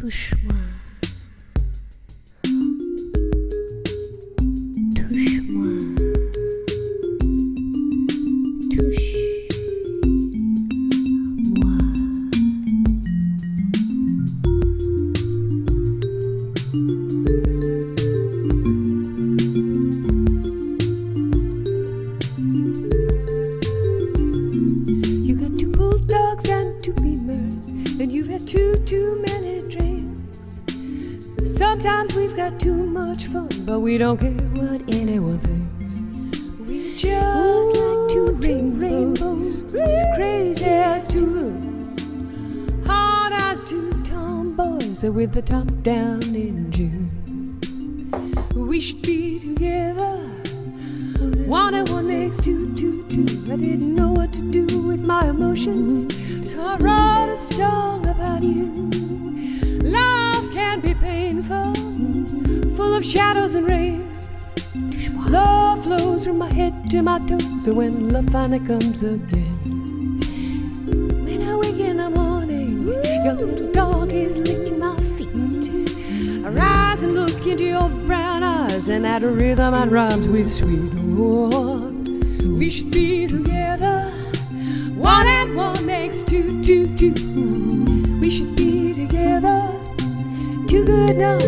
Touche-moi. Touche-moi. Touche-moi. You got two bulldogs and two and too many drinks. Sometimes we've got too much fun, but we don't care what anyone thinks. We just like to two rainbows, crazy as two loons, hard as two tomboys with the top down in June. We should be together. One and one makes two, two, two. I didn't know what to do with my emotions, so I wrote a song about you. Love can be painful, of shadows and rain. Love flows from my head to my toes, so when love finally comes again. When I wake in the morning, your little dog is licking my feet. I rise and look into your brown eyes, and that rhythm and rhymes with sweet. Oh, we should be together. One and one makes two, two, two. We should be good not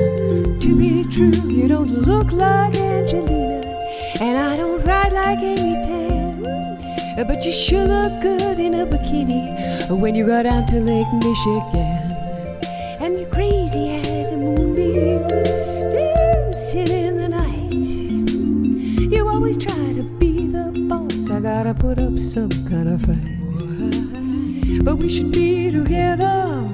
to be true. You don't look like Angelina, and I don't ride like Amy Tan. But you sure look good in a bikini when you go down to Lake Michigan. And you're crazy as a moonbeam, dancing in the night. You always try to be the boss. I gotta put up some kind of fight. But we should be together.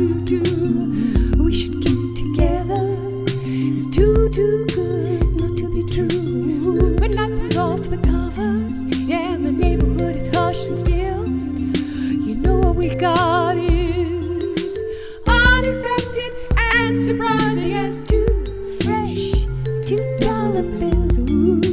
We should get together. It's too, too good not to be true. When life comes off the covers, yeah, and the neighborhood is hushed and still. You know what we got is unexpected and surprising as two fresh two dollar bills.